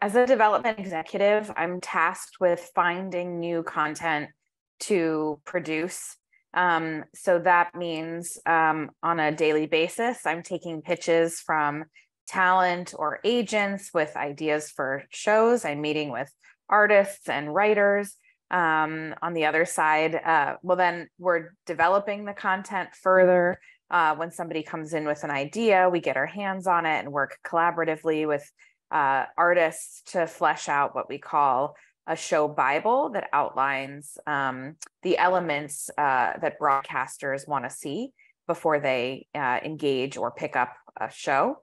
as a development executive, I'm tasked with finding new content to produce. Um, so that means um, on a daily basis, I'm taking pitches from talent or agents with ideas for shows. I'm meeting with artists and writers. Um, on the other side, uh, well, then we're developing the content further. Uh, when somebody comes in with an idea, we get our hands on it and work collaboratively with uh, artists to flesh out what we call a show Bible that outlines um, the elements uh, that broadcasters want to see before they uh, engage or pick up a show.